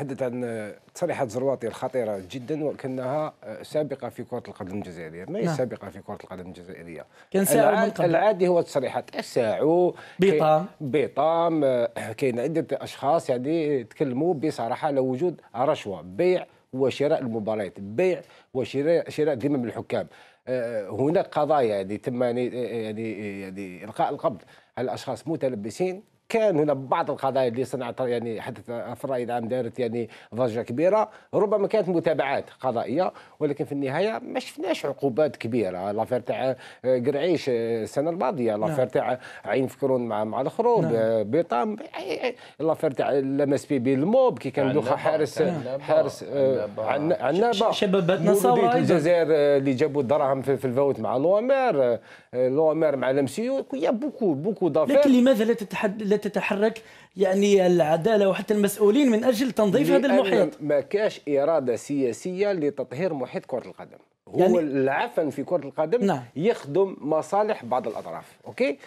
تحدث عن تصريحات زرواتي الخطيرة جدا وكأنها سابقة في كرة القدم الجزائرية. ما هي نعم. سابقة في كرة القدم الجزائرية؟ كان العاد. العادي هو التصريحات. الساعو بيطام. بيطام آه، كاين عدة أشخاص يعني تكلموا بصراحة على وجود رشوة بيع وشراء المباريات بيع وشراء شراء ذمم الحكام. آه، هناك قضايا يعني تم يعني يعني يعني إلقاء القبض. على الأشخاص متلبسين؟ كان هنا بعض القضايا اللي صنعت يعني حدث في الرأي العام دارت يعني ضجة كبيرة ربما كانت متابعات قضائية ولكن في النهاية ما شفناش عقوبات كبيرة. l'affaire تاع قرعيش السنة الماضية l'affaire تاع عين فكرون مع مع الخروب نعم. بيطام l'affaire تاع l'MSPB ال MOB كي كان دوخا عنابة، حارس حارس آه، عنابة. ش- شباباتنا أيضاً. الجزائر آه، اللي جابوا الدراهم في, في ال foot مع لوامير آه، لوامير مع لمسيو y a beaucoup beaucoup d'affaires. لكن لماذا لا تتحد... تتحرك يعني العدالة وحتى المسؤولين من أجل تنظيف هذا المحيط. ما كاش إرادة سياسية لتطهير محيط كرة القدم. هو يعني- العفن في كرة القدم نعم. يخدم مصالح بعض الأطراف OK؟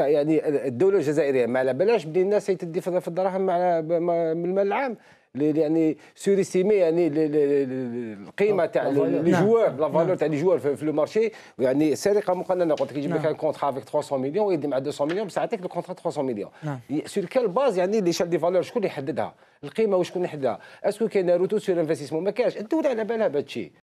يعني الدولة الجزائرية ما على بلاش بدي الناس تدي في الدراهم مع من المال العام. يعني surestimer يعني القيمة تاع. les. joueurs la valeur تاع les joueurs في le marché يعني سرقة مقننه قلت لك يجيب لك. un contrat avec 300 مليون ويدي مع 200 مليون بصح يعطيك ال contrat 300 مليون. sur quelle base يعني l'échelle des valeurs شكون اللي يحددها؟ القيمة وشكون يحددها؟ est-ce que كاين retour sur investissement ما كاش الدولة على بالها بهذا الشيء.